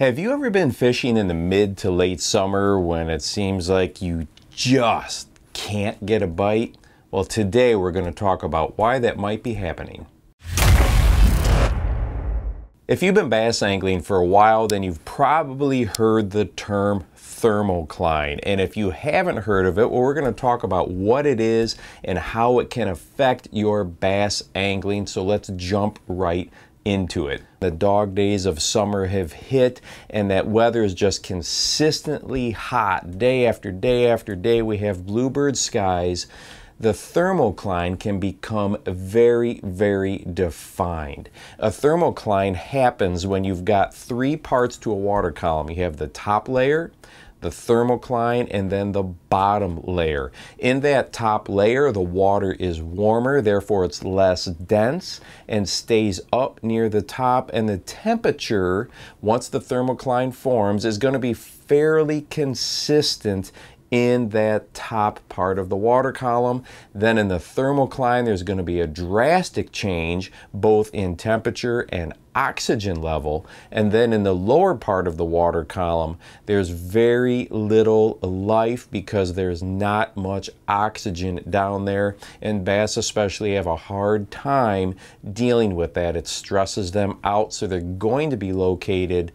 Have you ever been fishing in the mid to late summer when it seems like you just can't get a bite? Well, today we're going to talk about why that might be happening. If you've been bass angling for a while, then you've probably heard the term thermocline. And if you haven't heard of it, well, we're going to talk about what it is and how it can affect your bass angling. So let's jump right into it. The dog days of summer have hit and that weather is just consistently hot day after day after day. We have bluebird skies. The thermocline can become very, very defined. A thermocline happens when you've got three parts to a water column. You have the top layer, the thermocline, and then the bottom layer. In that top layer, the water is warmer, therefore it's less dense and stays up near the top, and the temperature, once the thermocline forms, is going to be fairly consistent in that top part of the water column. Then in the thermocline, there's going to be a drastic change both in temperature and oxygen level. And then in the lower part of the water column, there's very little life because there's not much oxygen down there. And bass especially have a hard time dealing with that. It stresses them out, so they're going to be located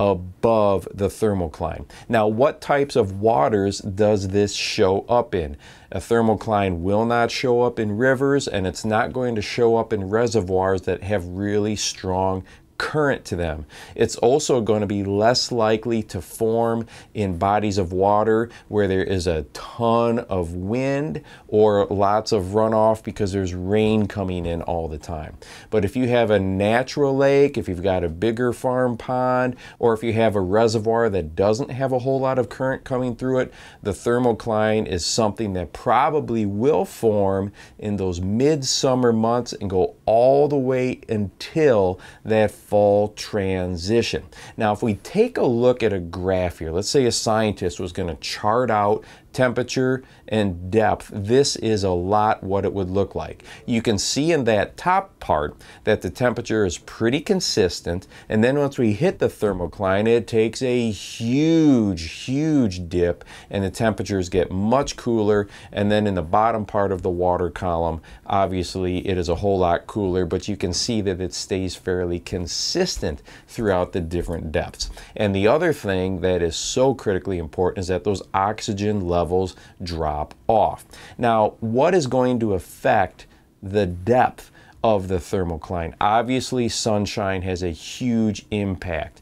above the thermocline. Now, what types of waters does this show up in? A thermocline will not show up in rivers and it's not going to show up in reservoirs that have really strong current to them. It's also going to be less likely to form in bodies of water where there is a ton of wind or lots of runoff because there's rain coming in all the time. But if you have a natural lake, if you've got a bigger farm pond, or if you have a reservoir that doesn't have a whole lot of current coming through it, the thermocline is something that probably will form in those midsummer months and go all the way until that fall transition. Now, if we take a look at a graph here, let's say a scientist was going to chart out temperature and depth, this is a lot what it would look like. You can see in that top part that the temperature is pretty consistent and then once we hit the thermocline it takes a huge huge dip and the temperatures get much cooler and then in the bottom part of the water column obviously it is a whole lot cooler but you can see that it stays fairly consistent throughout the different depths. And the other thing that is so critically important is that those oxygen levels levels drop off. Now, what is going to affect the depth of the thermocline? Obviously, sunshine has a huge impact.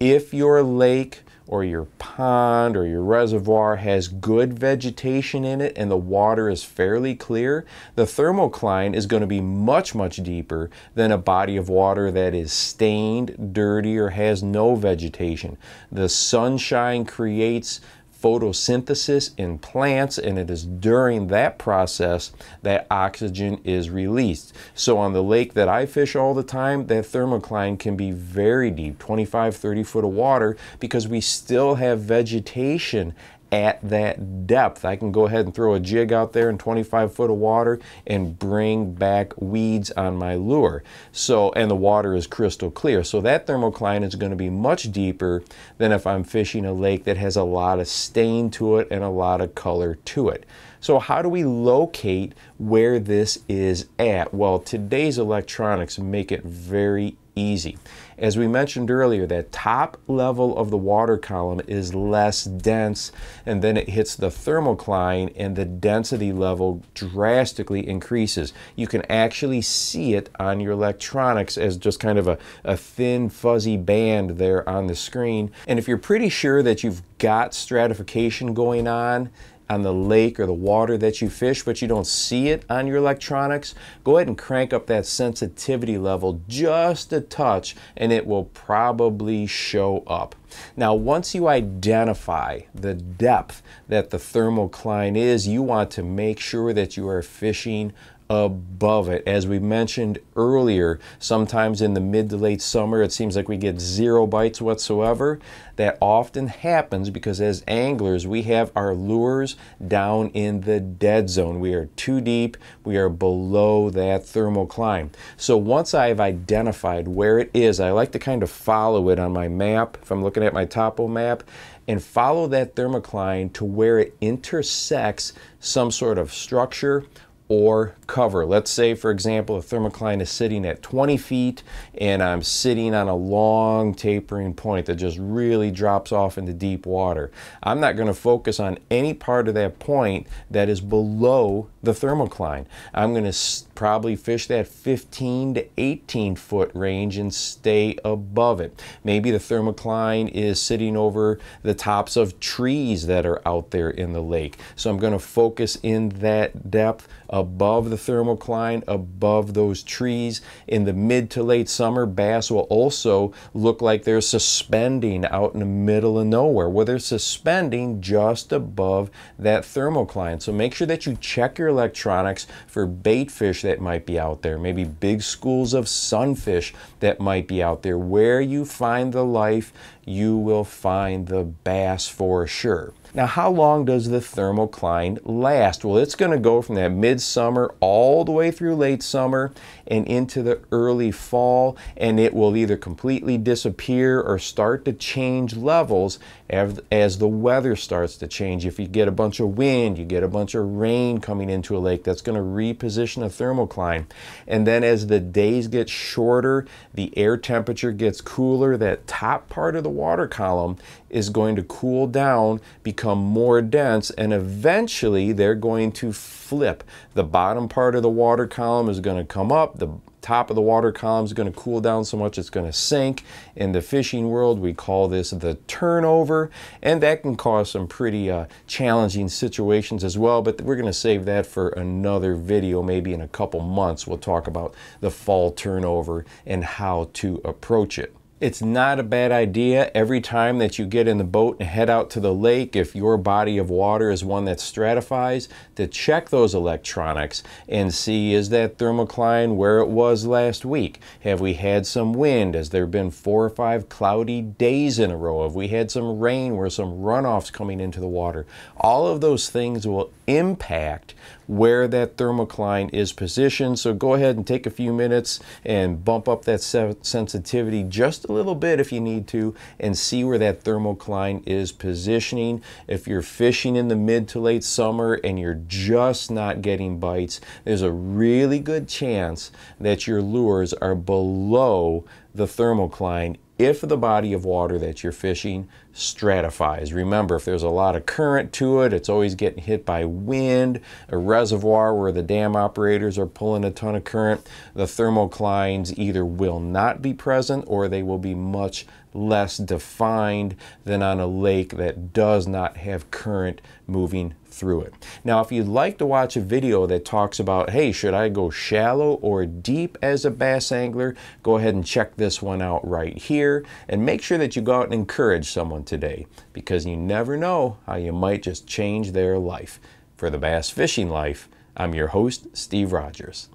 If your lake or your pond or your reservoir has good vegetation in it and the water is fairly clear, the thermocline is going to be much, much deeper than a body of water that is stained, dirty, or has no vegetation. The sunshine creates photosynthesis in plants and it is during that process that oxygen is released. So on the lake that I fish all the time, that thermocline can be very deep, 25, 30 foot of water because we still have vegetation at that depth. I can go ahead and throw a jig out there in 25 foot of water and bring back weeds on my lure. So, and the water is crystal clear. So that thermocline is going to be much deeper than if I'm fishing a lake that has a lot of stain to it and a lot of color to it. So how do we locate where this is at? Well, today's electronics make it very easy. As we mentioned earlier, that top level of the water column is less dense and then it hits the thermocline and the density level drastically increases. You can actually see it on your electronics as just kind of a, a thin fuzzy band there on the screen. And if you're pretty sure that you've got stratification going on, on the lake or the water that you fish, but you don't see it on your electronics, go ahead and crank up that sensitivity level just a touch and it will probably show up. Now, once you identify the depth that the thermocline is, you want to make sure that you are fishing above it. As we mentioned earlier, sometimes in the mid to late summer, it seems like we get zero bites whatsoever. That often happens because as anglers, we have our lures down in the dead zone. We are too deep, we are below that thermocline. So once I've identified where it is, I like to kind of follow it on my map. If I'm looking at my topo map, and follow that thermocline to where it intersects some sort of structure or cover. Let's say, for example, a thermocline is sitting at 20 feet and I'm sitting on a long tapering point that just really drops off into deep water. I'm not going to focus on any part of that point that is below the thermocline. I'm going to probably fish that 15 to 18 foot range and stay above it. Maybe the thermocline is sitting over the tops of trees that are out there in the lake. So I'm going to focus in that depth above the thermocline, above those trees. In the mid to late summer, bass will also look like they're suspending out in the middle of nowhere, where they're suspending just above that thermocline. So make sure that you check your electronics for bait fish that might be out there, maybe big schools of sunfish that might be out there. Where you find the life, you will find the bass for sure. Now, how long does the thermocline last? Well, it's going to go from that midsummer all the way through late summer and into the early fall, and it will either completely disappear or start to change levels as, the weather starts to change. If you get a bunch of wind, you get a bunch of rain coming into a lake, that's going to reposition a thermocline. And then as the days get shorter, the air temperature gets cooler, that top part of the water column is going to cool down, become more dense, and eventually they're going to flip. The bottom part of the water column is going to come up, the top of the water column is going to cool down so much it's going to sink. In the fishing world, we call this the turnover, and that can cause some pretty uh, challenging situations as well, but we're going to save that for another video, maybe in a couple months. We'll talk about the fall turnover and how to approach it. It's not a bad idea every time that you get in the boat and head out to the lake, if your body of water is one that stratifies, to check those electronics and see is that thermocline where it was last week? Have we had some wind? Has there been four or five cloudy days in a row? Have we had some rain where some runoffs coming into the water? All of those things will impact where that thermocline is positioned. So go ahead and take a few minutes and bump up that sensitivity just a little bit if you need to and see where that thermocline is positioning. If you're fishing in the mid to late summer and you're just not getting bites, there's a really good chance that your lures are below the thermocline if the body of water that you're fishing stratifies. Remember, if there's a lot of current to it, it's always getting hit by wind, a reservoir where the dam operators are pulling a ton of current, the thermoclines either will not be present or they will be much less defined than on a lake that does not have current moving through it. Now, if you'd like to watch a video that talks about, hey, should I go shallow or deep as a bass angler, go ahead and check this one out right here. And make sure that you go out and encourage someone today because you never know how you might just change their life. For the Bass Fishing Life, I'm your host, Steve Rogers.